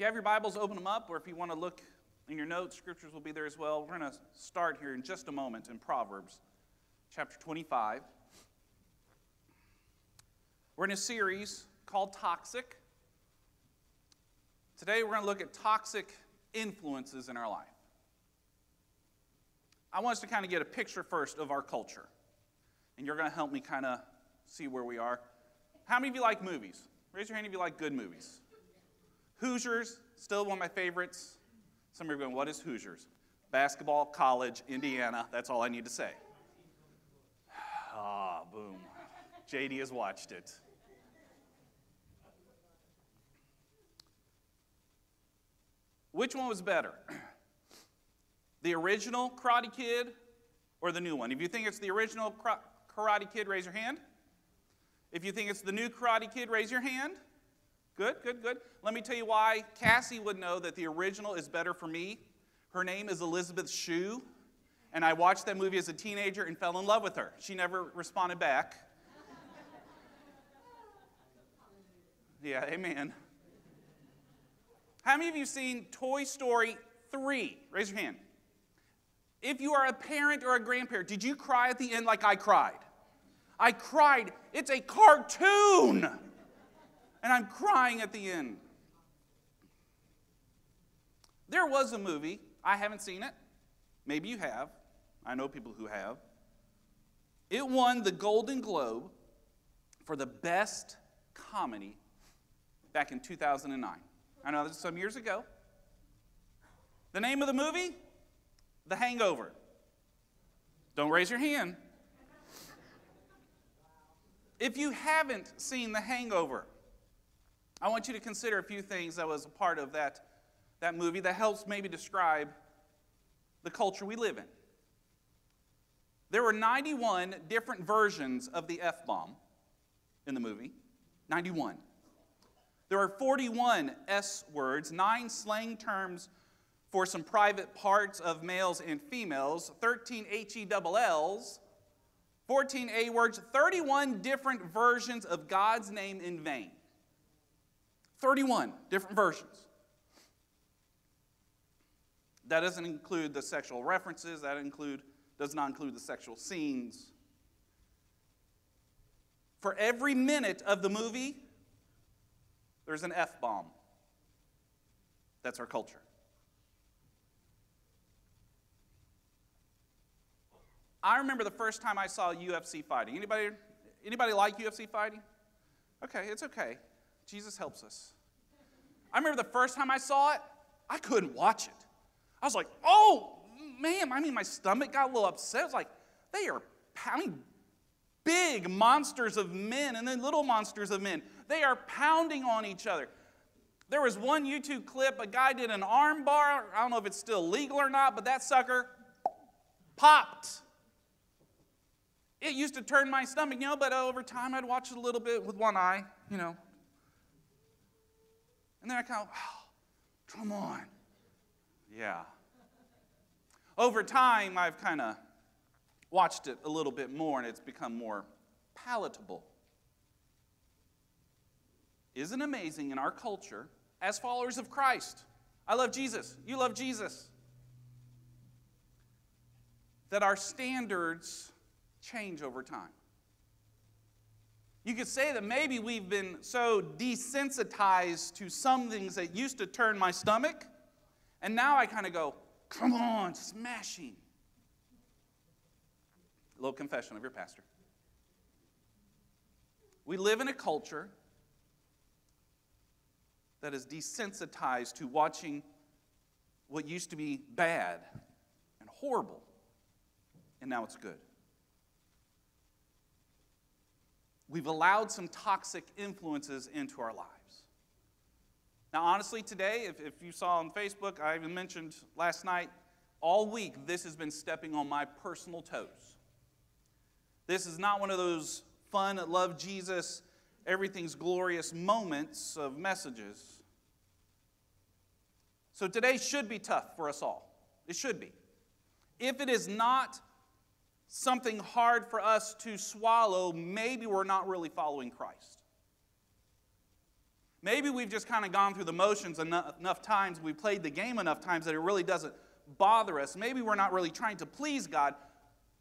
you have your Bibles, open them up, or if you want to look in your notes, scriptures will be there as well. We're going to start here in just a moment in Proverbs chapter 25. We're in a series called Toxic. Today we're going to look at toxic influences in our life. I want us to kind of get a picture first of our culture. And you're going to help me kind of see where we are. How many of you like movies? Raise your hand if you like good movies. Hoosiers, still one of my favorites. Some of you are going, what is Hoosiers? Basketball, college, Indiana. That's all I need to say. Ah, boom. JD has watched it. Which one was better? The original Karate Kid or the new one? If you think it's the original Karate Kid, raise your hand. If you think it's the new Karate Kid, raise your hand. Good, good, good. Let me tell you why Cassie would know that the original is better for me. Her name is Elizabeth Shue, and I watched that movie as a teenager and fell in love with her. She never responded back. Yeah, amen. How many of you seen Toy Story 3? Raise your hand. If you are a parent or a grandparent, did you cry at the end like I cried? I cried. It's a cartoon. And I'm crying at the end. There was a movie, I haven't seen it. Maybe you have. I know people who have. It won the Golden Globe for the best comedy back in 2009. I know this is some years ago. The name of the movie? The Hangover. Don't raise your hand. If you haven't seen The Hangover, I want you to consider a few things that was a part of that, that movie that helps maybe describe the culture we live in. There were 91 different versions of the F bomb in the movie. 91. There are 41 S words, nine slang terms for some private parts of males and females, 13 H-E-double-L's, 14 A words, 31 different versions of God's name in vain. 31 different versions. That doesn't include the sexual references, that include, does not include the sexual scenes. For every minute of the movie, there's an F bomb. That's our culture. I remember the first time I saw UFC fighting. Anybody, anybody like UFC fighting? Okay, it's okay. Jesus helps us. I remember the first time I saw it, I couldn't watch it. I was like, oh, man, I mean, my stomach got a little upset. I was like, they are, mean, big monsters of men and then little monsters of men. They are pounding on each other. There was one YouTube clip, a guy did an arm bar. I don't know if it's still legal or not, but that sucker popped. It used to turn my stomach, you know, but over time I'd watch it a little bit with one eye, you know. And then I kind of, oh, come on. Yeah. Over time, I've kind of watched it a little bit more and it's become more palatable. Isn't amazing in our culture, as followers of Christ? I love Jesus. You love Jesus. That our standards change over time. You could say that maybe we've been so desensitized to some things that used to turn my stomach, and now I kind of go, come on, smashing. A little confession of your pastor. We live in a culture that is desensitized to watching what used to be bad and horrible, and now it's good. We've allowed some toxic influences into our lives. Now, honestly, today, if, if you saw on Facebook, I even mentioned last night, all week, this has been stepping on my personal toes. This is not one of those fun, love Jesus, everything's glorious moments of messages. So today should be tough for us all. It should be. If it is not something hard for us to swallow, maybe we're not really following Christ. Maybe we've just kind of gone through the motions enough, times, we played the game enough times that it really doesn't bother us. Maybe we're not really trying to please God.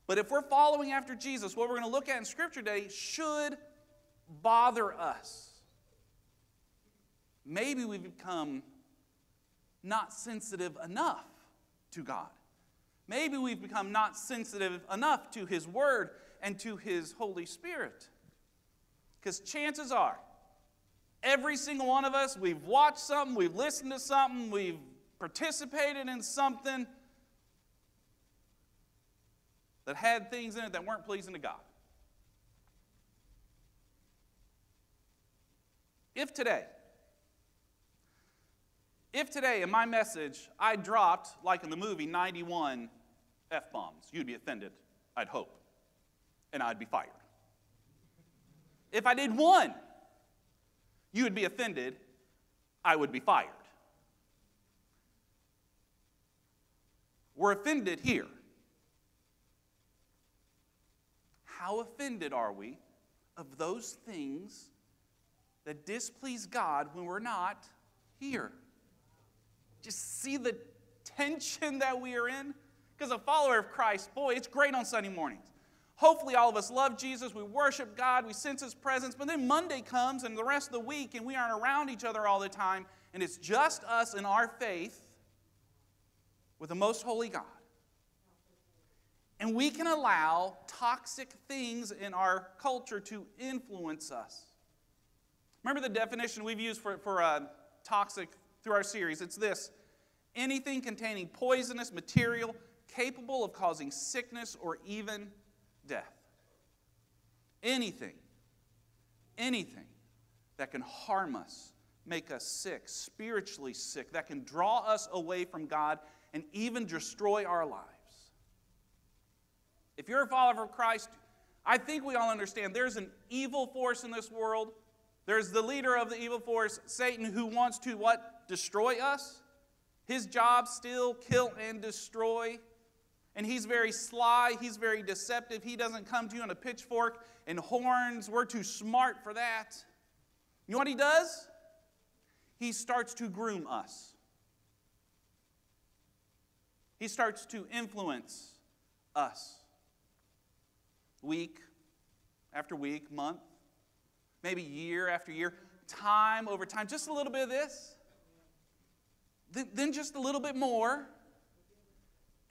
But if we're following after Jesus, what we're going to look at in Scripture today should bother us. Maybe we've become not sensitive enough to God. Maybe we've become not sensitive enough to His Word and to His Holy Spirit. Because chances are, every single one of us, we've watched something, we've listened to something, we've participated in something that had things in it that weren't pleasing to God. If today, if today in my message I dropped, like in the movie, 91 F bombs, you'd be offended, I'd hope, and I'd be fired. If I did one, you would be offended, I would be fired. We're offended here. How offended are we of those things that displease God when we're not here? Just see the tension that we are in? Because a follower of Christ, boy, it's great on Sunday mornings. Hopefully, all of us love Jesus, we worship God, we sense His presence, but then Monday comes and the rest of the week, and we aren't around each other all the time, and it's just us and our faith with the most holy God. And we can allow toxic things in our culture to influence us. Remember the definition we've used for, for uh, toxic through our series? It's this anything containing poisonous material capable of causing sickness or even death. Anything, anything that can harm us, make us sick, spiritually sick, that can draw us away from God and even destroy our lives. If you're a follower of Christ, I think we all understand there's an evil force in this world. There's the leader of the evil force, Satan, who wants to what? Destroy us. His job still kill and destroy. And he's very sly, he's very deceptive. He doesn't come to you on a pitchfork and horns. We're too smart for that. You know what he does? He starts to groom us. He starts to influence us. Week after week, month, maybe year after year, time over time, just a little bit of this, then, just a little bit more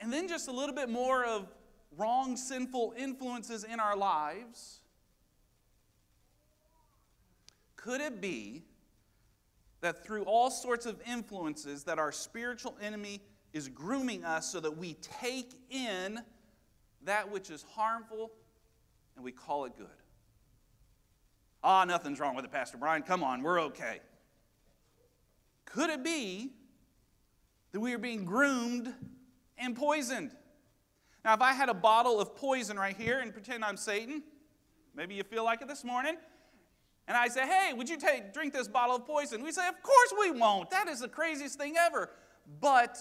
and then just a little bit more of wrong, sinful influences in our lives. Could it be that through all sorts of influences that our spiritual enemy is grooming us so that we take in that which is harmful and we call it good? Ah, nothing's wrong with it, Pastor Brian. Come on, we're okay. Could it be that we are being groomed and poisoned. Now, if I had a bottle of poison right here and pretend I'm Satan, maybe you feel like it this morning, and I say, hey, would you take, drink this bottle of poison? We say, of course we won't. That is the craziest thing ever. But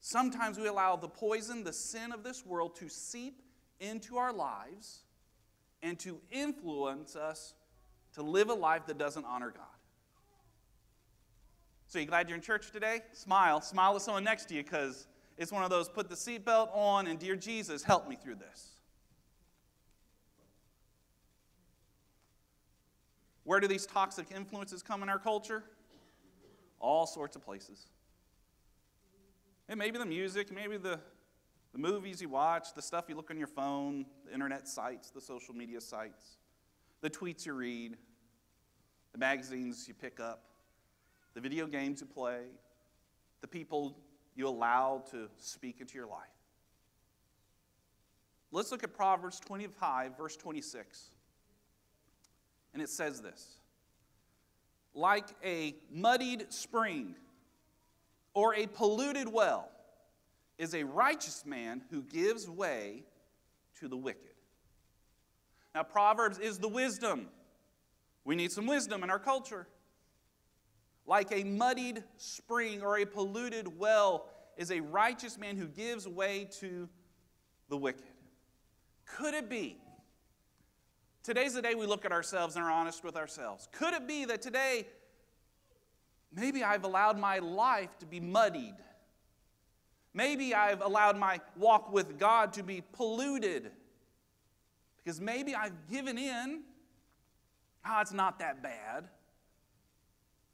sometimes we allow the poison, the sin of this world, to seep into our lives and to influence us to live a life that doesn't honor God. So, you glad you're in church today? Smile. Smile at someone next to you because it's one of those put the seatbelt on and, dear Jesus, help me through this. Where do these toxic influences come in our culture? All sorts of places. It may be the music, maybe the, the movies you watch, the stuff you look on your phone, the internet sites, the social media sites, the tweets you read, the magazines you pick up the video games you play, the people you allow to speak into your life. Let's look at Proverbs 25, verse 26. And it says this Like a muddied spring or a polluted well is a righteous man who gives way to the wicked. Now, Proverbs is the wisdom. We need some wisdom in our culture. Like a muddied spring or a polluted well is a righteous man who gives way to the wicked. Could it be Today's the day we look at ourselves and are honest with ourselves. Could it be that today, maybe I've allowed my life to be muddied? Maybe I've allowed my walk with God to be polluted because maybe I've given in, oh, it's not that bad,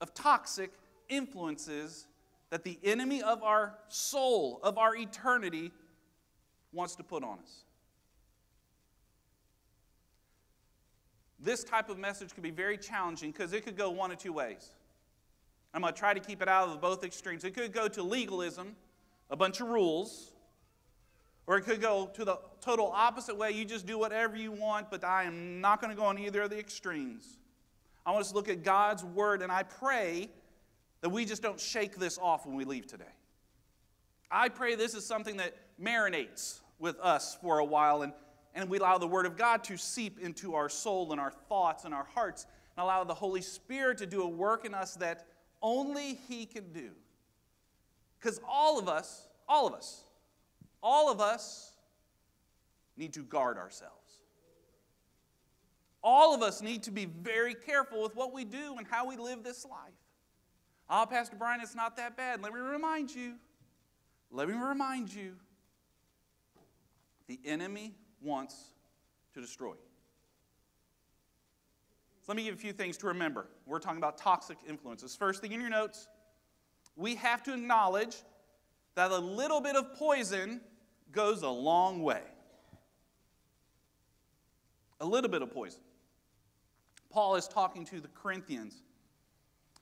of toxic influences that the enemy of our soul, of our eternity, wants to put on us. This type of message could be very challenging because it could go one of two ways. I'm going to try to keep it out of both extremes. It could go to legalism, a bunch of rules, or it could go to the total opposite way. You just do whatever you want, but I am not going to go on either of the extremes. I want us to look at God's word, and I pray that we just don't shake this off when we leave today. I pray this is something that marinates with us for a while and, and we allow the Word of God to seep into our soul and our thoughts and our hearts and allow the Holy Spirit to do a work in us that only He can do. Because all of us, all of us, all of us need to guard ourselves. All of us need to be very careful with what we do and how we live this life. Oh, Pastor Brian, it's not that bad. Let me remind you. Let me remind you. The enemy wants to destroy. So let me give you a few things to remember. We're talking about toxic influences. First thing in your notes, we have to acknowledge that a little bit of poison goes a long way. A little bit of poison. Paul is talking to the Corinthians.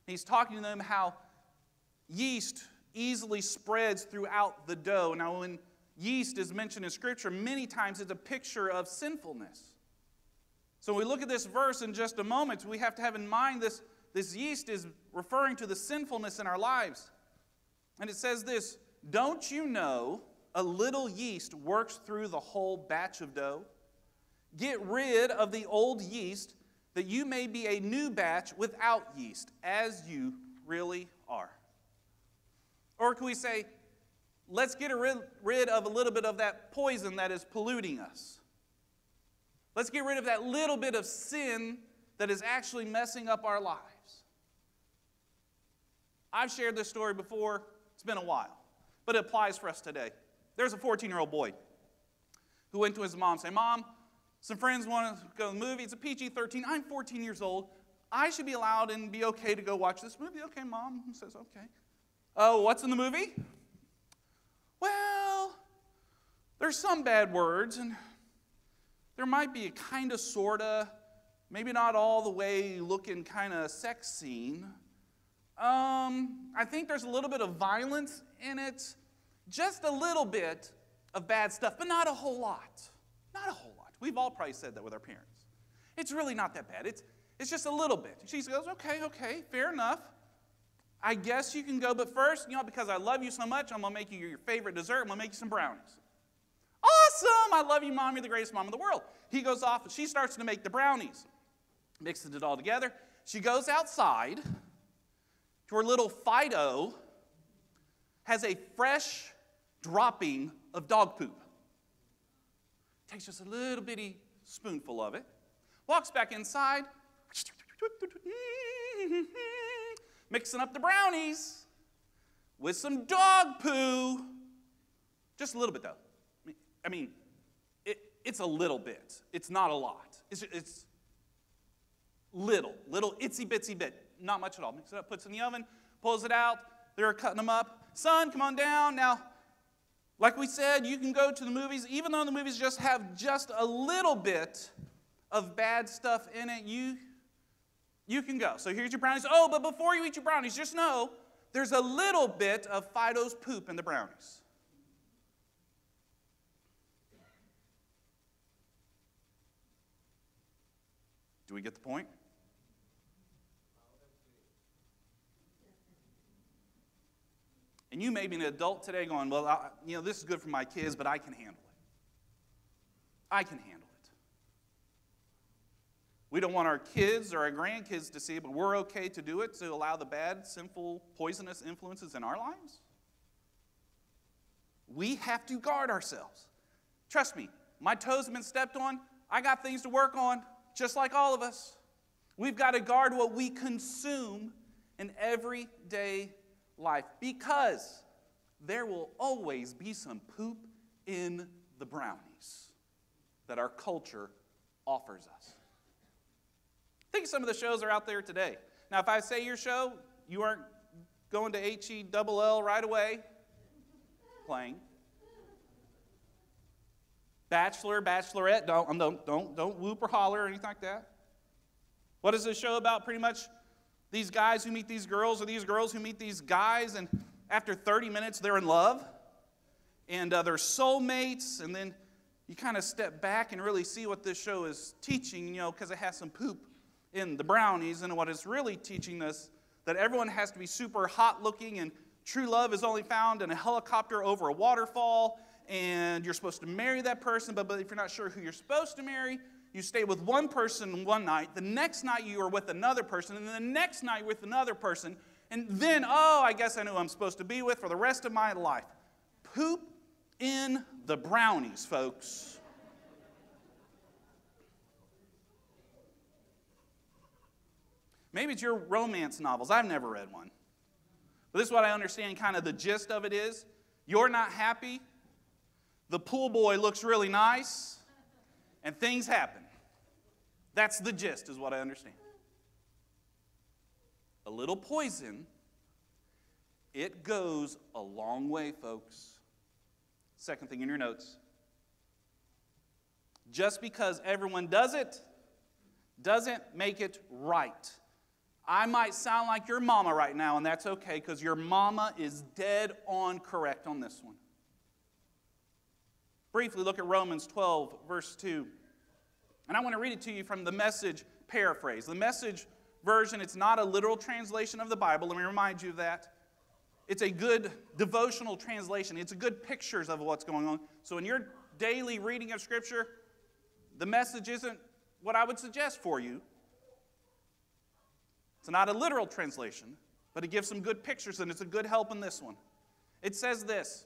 He's talking to them how yeast easily spreads throughout the dough. Now, when yeast is mentioned in Scripture, many times it's a picture of sinfulness. So when we look at this verse in just a moment, we have to have in mind this, this yeast is referring to the sinfulness in our lives. And it says this Don't you know a little yeast works through the whole batch of dough? Get rid of the old yeast that you may be a new batch without yeast, as you really are. Or can we say, let's get rid of a little bit of that poison that is polluting us? Let's get rid of that little bit of sin that is actually messing up our lives. I've shared this story before, it's been a while, but it applies for us today. There's a 14 year old boy who went to his mom and said, Mom, some friends want to go to the movie. It's a PG 13. I'm 14 years old. I should be allowed and be okay to go watch this movie. Okay, mom says, okay. Oh, what's in the movie? Well, there's some bad words, and there might be a kind of, sort of, maybe not all the way looking kind of sex scene. Um, I think there's a little bit of violence in it, just a little bit of bad stuff, but not a whole lot. Not a whole. We've all probably said that with our parents. It's really not that bad. It's, it's just a little bit. She goes, okay, okay, fair enough. I guess you can go, but first, you know, because I love you so much, I'm going to make you your favorite dessert. I'm going to make you some brownies. Awesome! I love you, mom. You're the greatest mom in the world. He goes off and she starts to make the brownies, mixes it all together. She goes outside to her little Fido, has a fresh dropping of dog poop takes just a little bitty spoonful of it, walks back inside, mixing up the brownies with some dog poo. Just a little bit, though. I mean, it, it's a little bit. It's not a lot. It's, it's little, little itsy bitsy bit. Not much at all. Mix it up, puts it in the oven, pulls it out. They're cutting them up. Son, come on down. Now, like we said, you can go to the movies, even though the movies just have just a little bit of bad stuff in it, you, you can go. So here's your brownies. Oh, but before you eat your brownies, just know there's a little bit of Fido's poop in the brownies. Do we get the point? And you may be an adult today going, Well, I, you know, this is good for my kids, but I can handle it. I can handle it. We don't want our kids or our grandkids to see it, but we're okay to do it to allow the bad, sinful, poisonous influences in our lives. We have to guard ourselves. Trust me, my toes have been stepped on. I got things to work on. just like all of us. We've got to guard what we consume in everyday life because there will always be some poop in the brownies that our culture offers us. Think some of the shows are out there today. Now, if I say your show, you aren't going to H E double L right away playing. Bachelor, bachelorette, don't, don't, don't, don't whoop or holler or anything like that. What is this show about? Pretty much these guys who meet these girls or these girls who meet these guys, and after 30 minutes, they're in love. And uh, they're soulmates, and then you kind of step back and really see what this show is teaching, you know, because it has some poop in the brownies, and what it's really teaching us that everyone has to be super hot looking, and true love is only found in a helicopter over a waterfall, and you're supposed to marry that person, but, but if you're not sure who you're supposed to marry, you stay with one person one night, the next night you are with another person, and then the next night with another person, and then, oh, I guess I know who I'm supposed to be with for the rest of my life. Poop in the brownies, folks. Maybe it's your romance novels. I've never read one. But this is what I understand kind of the gist of it is. You're not happy. The pool boy looks really nice. And things happen. That's the gist, is what I understand. A little poison, it goes a long way, folks. Second thing in your notes. Just because everyone does it doesn't make it right. I might sound like your mama right now, and that's okay because your mama is dead on correct on this one. Briefly look at Romans 12, verse 2. And I want to read it to you from the message paraphrase. The message version, it's not a literal translation of the Bible. Let me remind you of that. It's a good devotional translation. It's a good pictures of what's going on. So in your daily reading of Scripture, the message isn't what I would suggest for you. It's not a literal translation, but it gives some good pictures, and it's a good help in this one. It says this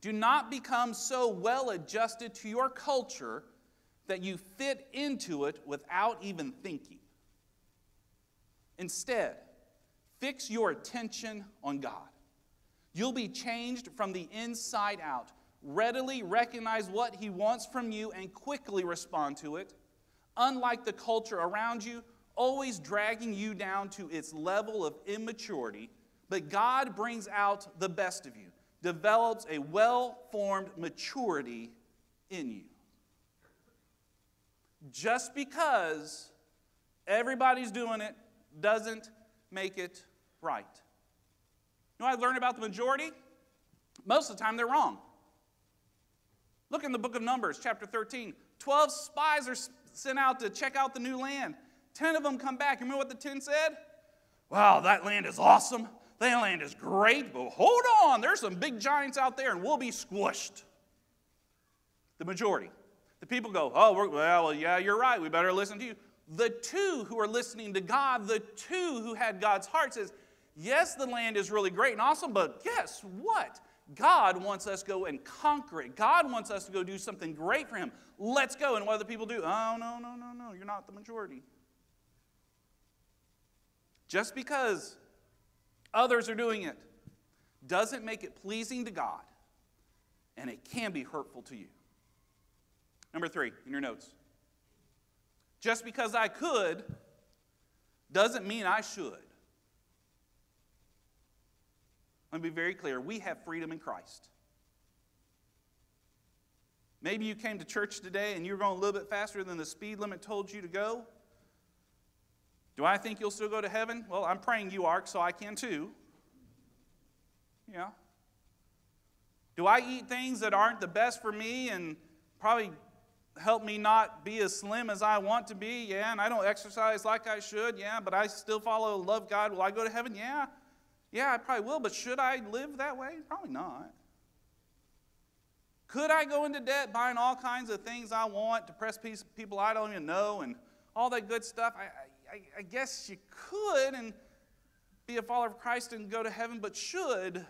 Do not become so well adjusted to your culture that you fit into it without even thinking. Instead, Fix your attention on God. You'll be changed from the inside out. Readily recognize what He wants from you and quickly respond to it. Unlike the culture around you, always dragging you down to its level of immaturity, but God brings out the best of you, develops a well formed maturity in you. Just because everybody's doing it doesn't make it right. You know I learned about the majority? Most of the time they're wrong. Look in the book of Numbers, chapter 13. 12 spies are sent out to check out the new land. 10 of them come back. You Remember what the 10 said? Wow, that land is awesome. That land is great, but hold on, there's some big giants out there and we'll be squished. The majority. The people go, oh, well, yeah, you're right. We better listen to you. The two who are listening to God, the two who had God's heart says, Yes, the land is really great and awesome, but guess what? God wants us to go and conquer it. God wants us to go do something great for Him. Let's go. And what the people do? Oh, no, no, no, no. You're not the majority. Just because others are doing it doesn't make it pleasing to God, and it can be hurtful to you. Number three in your notes. Just because I could doesn't mean I should. Let me be very clear we have freedom in Christ. Maybe you came to church today and you were going a little bit faster than the speed limit told you to go. Do I think you'll still go to heaven? Well, I'm praying you are, so I can too. Yeah. Do I eat things that aren't the best for me and probably help me not be as slim as I want to be? Yeah. And I don't exercise like I should? Yeah. But I still follow, love God. Will I go to heaven? Yeah. Yeah, I probably will, but should I live that way? Probably not. Could I go into debt buying all kinds of things I want to press people I don't even know and all that good stuff? I, I, I guess you could and be a follower of Christ and go to heaven, but should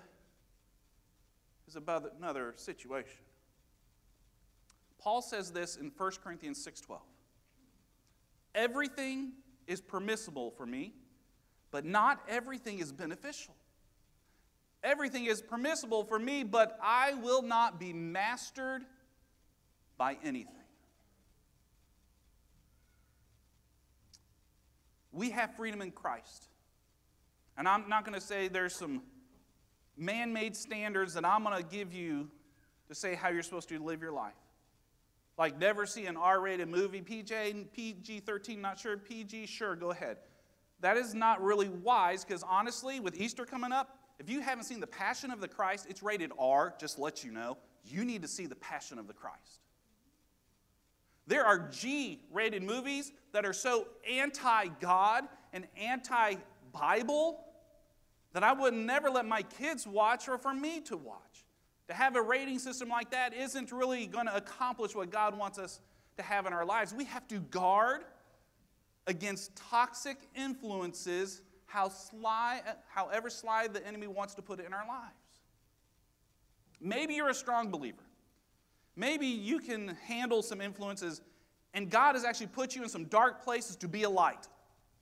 is about another situation. Paul says this in 1 Corinthians 6:12. Everything is permissible for me, but not everything is beneficial. Everything is permissible for me, but I will not be mastered by anything. We have freedom in Christ. And I'm not going to say there's some man made standards that I'm going to give you to say how you're supposed to live your life. Like never see an R rated movie, PJ, PG 13, not sure, PG, sure, go ahead. That is not really wise because honestly, with Easter coming up, if you haven't seen The Passion of the Christ, it's rated R, just let you know. You need to see The Passion of the Christ. There are G rated movies that are so anti God and anti Bible that I would never let my kids watch or for me to watch. To have a rating system like that isn't really going to accomplish what God wants us to have in our lives. We have to guard against toxic influences, how sly, however sly the enemy wants to put it in our lives. Maybe you're a strong believer. Maybe you can handle some influences, and God has actually put you in some dark places to be a light.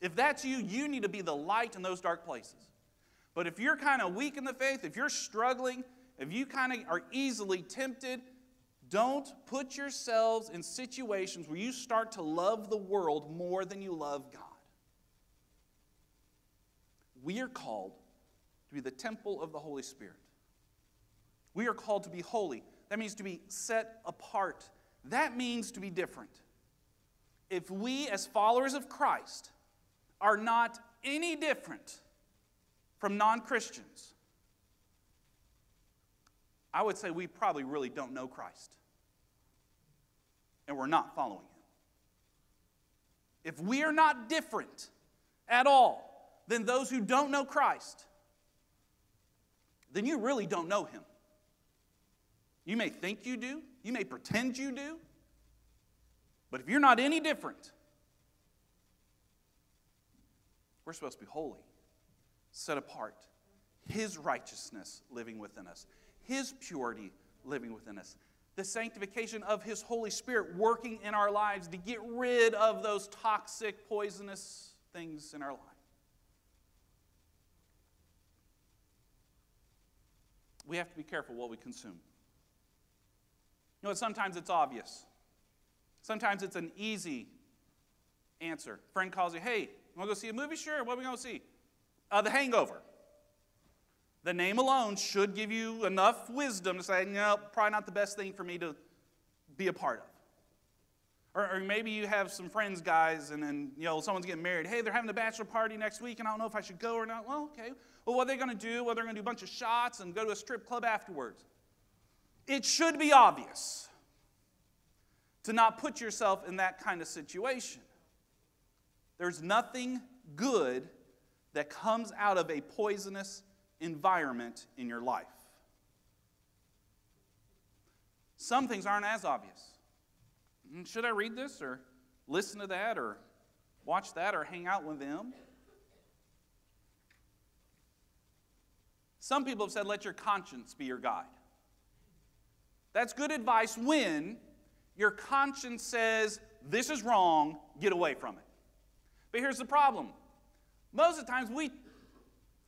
If that's you, you need to be the light in those dark places. But if you're kind of weak in the faith, if you're struggling, if you kind of are easily tempted, don't put yourselves in situations where you start to love the world more than you love God. We are called to be the temple of the Holy Spirit. We are called to be holy. That means to be set apart. That means to be different. If we, as followers of Christ, are not any different from non Christians, I would say we probably really don't know Christ. And we're not following him. If we are not different at all than those who don't know Christ, then you really don't know him. You may think you do, you may pretend you do, but if you're not any different, we're supposed to be holy set apart, His righteousness living within us, His purity living within us, the sanctification of His Holy Spirit working in our lives to get rid of those toxic, poisonous things in our life. We have to be careful what we consume. You know, sometimes it's obvious. Sometimes it's an easy answer. Friend calls you, hey, want to go see a movie? Sure. What are we going to see? Uh, the hangover. The name alone should give you enough wisdom to say, no, probably not the best thing for me to be a part of. Or, or, maybe you have some friends, guys, and then you know someone's getting married. Hey, they're having a bachelor party next week, and I don't know if I should go or not. Well, okay. Well, what are they going to do? Well, they're going to do a bunch of shots and go to a strip club afterwards. It should be obvious to not put yourself in that kind of situation. There's nothing good that comes out of a poisonous environment in your life. Some things aren't as obvious. Hmm, should I read this or listen to that or watch that or hang out with them? Some people have said, let your conscience be your guide. That's good advice when your conscience says, this is wrong, get away from it. But here's the problem most of the times we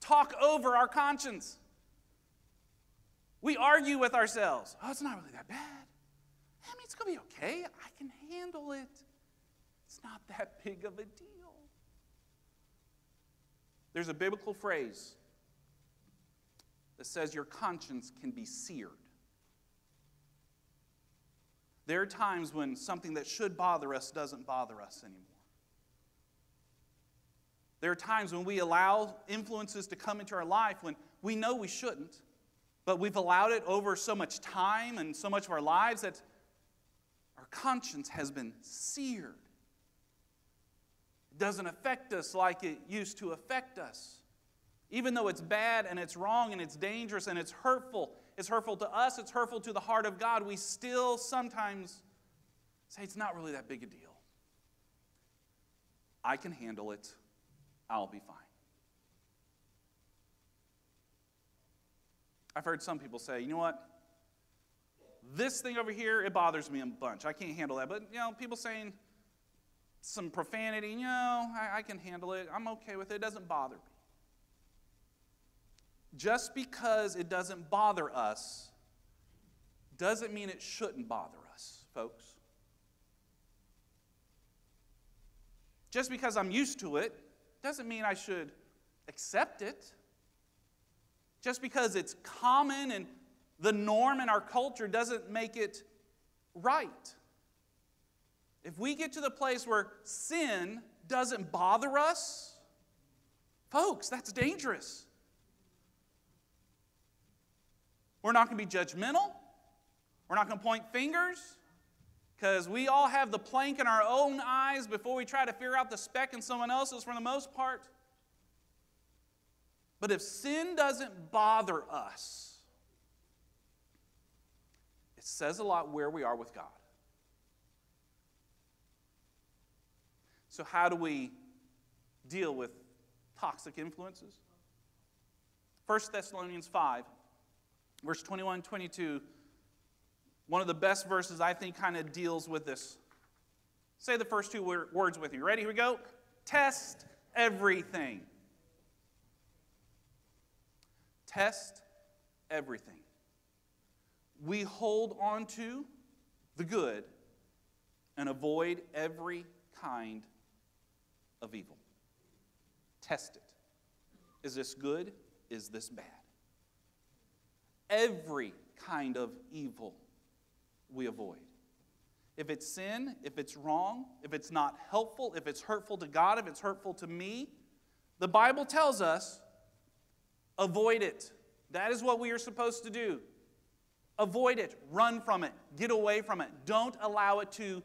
talk over our conscience. We argue with ourselves. Oh, it's not really that bad. I mean, it's going to be okay. I can handle it. It's not that big of a deal. There's a biblical phrase that says your conscience can be seared. There are times when something that should bother us doesn't bother us anymore. There are times when we allow influences to come into our life when we know we shouldn't, but we've allowed it over so much time and so much of our lives that our conscience has been seared. It doesn't affect us like it used to affect us. Even though it's bad and it's wrong and it's dangerous and it's hurtful, it's hurtful to us, it's hurtful to the heart of God, we still sometimes say it's not really that big a deal. I can handle it. I'll be fine. I've heard some people say, you know what? This thing over here, it bothers me a bunch. I can't handle that. But, you know, people saying, some profanity, you know, I, I can handle it. I'm okay with it. It doesn't bother me. Just because it doesn't bother us doesn't mean it shouldn't bother us, folks. Just because I'm used to it doesn't mean I should accept it. Just because it's common and the norm in our culture doesn't make it right. If we get to the place where sin doesn't bother us, folks, that's dangerous. We're not going to be judgmental. We're not going to point fingers because we all have the plank in our own eyes before we try to figure out the speck in someone else's for the most part. But if sin doesn't bother us, it says a lot where we are with God. So, how do we deal with toxic influences? 1 Thessalonians 5, verse 21 22, one of the best verses I think kind of deals with this. Say the first two words with me. Ready? Here we go. Test everything. Test everything. We hold on to the good and avoid every kind of evil. Test it. Is this good? Is this bad? Every kind of evil we avoid. If it's sin, if it's wrong, if it's not helpful, if it's hurtful to God, if it's hurtful to me, the Bible tells us avoid it. That is what we are supposed to do. Avoid it, run from it, get away from it. Don't allow it to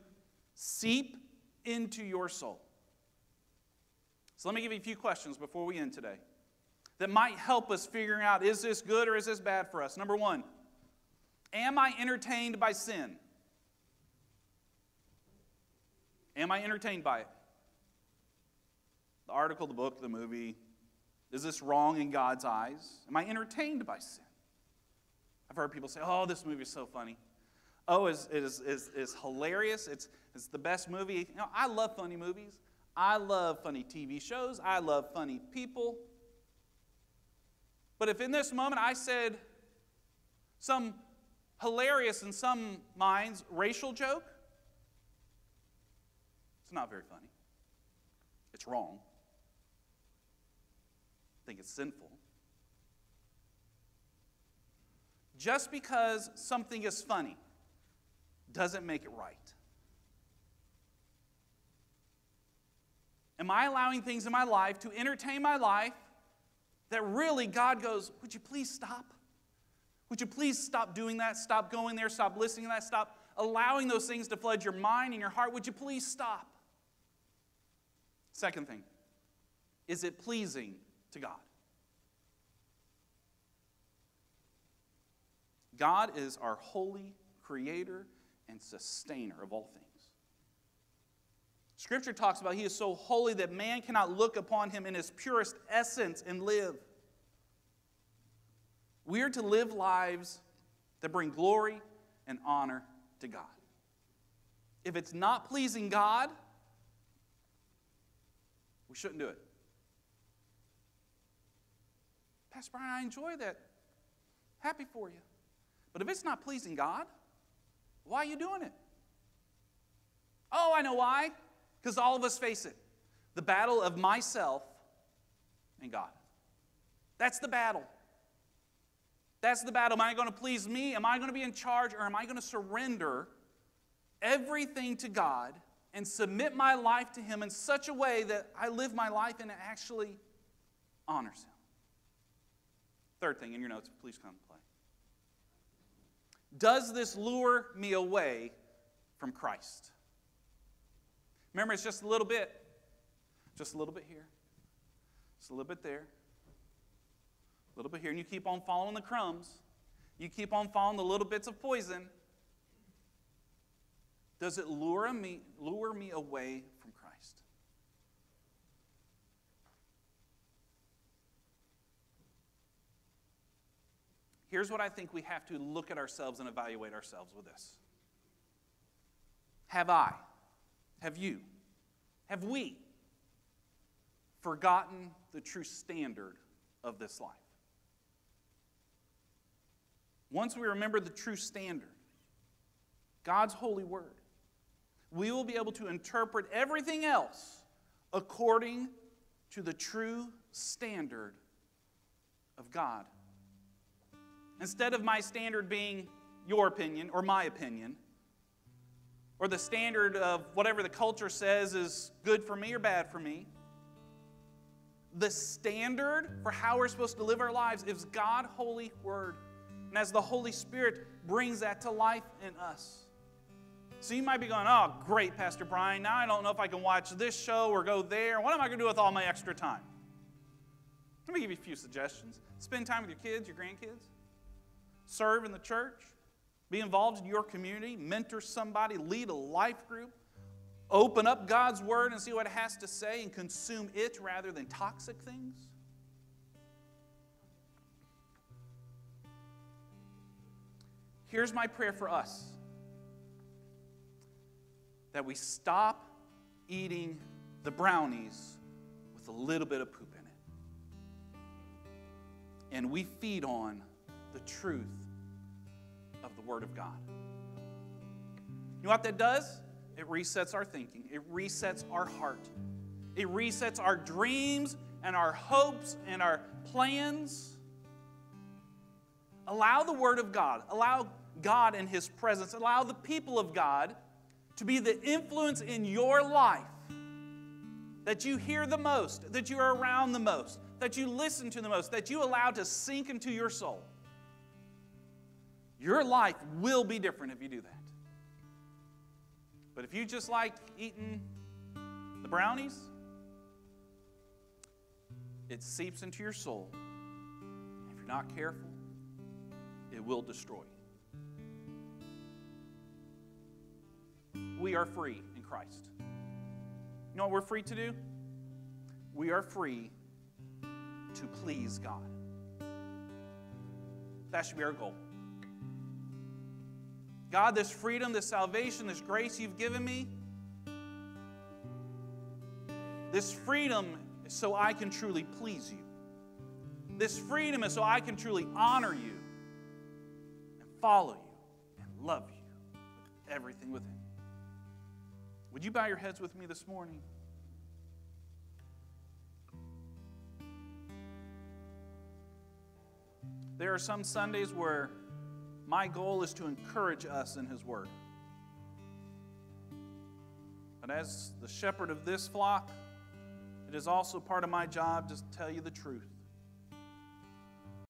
seep into your soul. So let me give you a few questions before we end today that might help us figuring out is this good or is this bad for us? Number one, am I entertained by sin? Am I entertained by it? The article, the book, the movie. Is this wrong in God's eyes? Am I entertained by sin? I've heard people say, oh, this movie is so funny. Oh, it is, is, is hilarious. It's, it's the best movie. You know, I love funny movies. I love funny TV shows. I love funny people. But if in this moment I said some hilarious in some minds racial joke, it's not very funny. It's wrong. I think it's sinful. Just because something is funny doesn't make it right. Am I allowing things in my life to entertain my life that really God goes, Would you please stop? Would you please stop doing that? Stop going there. Stop listening to that. Stop allowing those things to flood your mind and your heart. Would you please stop? Second thing, is it pleasing to God? God is our holy creator and sustainer of all things. Scripture talks about he is so holy that man cannot look upon him in his purest essence and live. We are to live lives that bring glory and honor to God. If it's not pleasing God, we shouldn't do it. Pastor Brian, I enjoy that. Happy for you. But if it's not pleasing God, why are you doing it? Oh, I know why. Because all of us face it the battle of myself and God. That's the battle. That's the battle. Am I going to please me? Am I going to be in charge? Or am I going to surrender everything to God and submit my life to Him in such a way that I live my life and it actually honors Him? Third thing in your notes, please come play. Does this lure me away from Christ? Remember, it's just a little bit. Just a little bit here. Just a little bit there. A little bit here. And you keep on following the crumbs. You keep on following the little bits of poison. Does it lure me, lure me away from Christ? Here's what I think we have to look at ourselves and evaluate ourselves with this. Have I? Have you Have we forgotten the true standard of this life? Once we remember the true standard, God's holy word, we will be able to interpret everything else according to the true standard of God. Instead of my standard being your opinion or my opinion, or the standard of whatever the culture says is good for me or bad for me, the standard for how we're supposed to live our lives is God's holy word. And as the Holy Spirit brings that to life in us. So you might be going, oh, great, Pastor Brian. Now I don't know if I can watch this show or go there. What am I going to do with all my extra time? Let me give you a few suggestions. Spend time with your kids, your grandkids. Serve in the church. Be involved in your community. Mentor somebody. Lead a life group. Open up God's Word and see what it has to say and consume it rather than toxic things. Here's my prayer for us that we stop eating the brownies with a little bit of poop in it. And we feed on the truth of the Word of God. You know what that does? It resets our thinking, it resets our heart, it resets our dreams and our hopes and our plans. Allow the Word of God, allow God and His presence, allow the people of God to be the influence in your life that you hear the most, that you are around the most, that you listen to the most, that you allow to sink into your soul. Your life will be different if you do that. But if you just like eating the brownies, it seeps into your soul. If you're not careful, it will destroy you. We are free in Christ. You know what we're free to do? We are free to please God. That should be our goal. God, this freedom, this salvation, this grace you've given me, this freedom is so I can truly please you. This freedom is so I can truly honor you and follow you and love you with everything within. Would you bow your heads with me this morning? There are some Sundays where my goal is to encourage us in His Word. But as the shepherd of this flock, it is also part of my job to tell you the truth.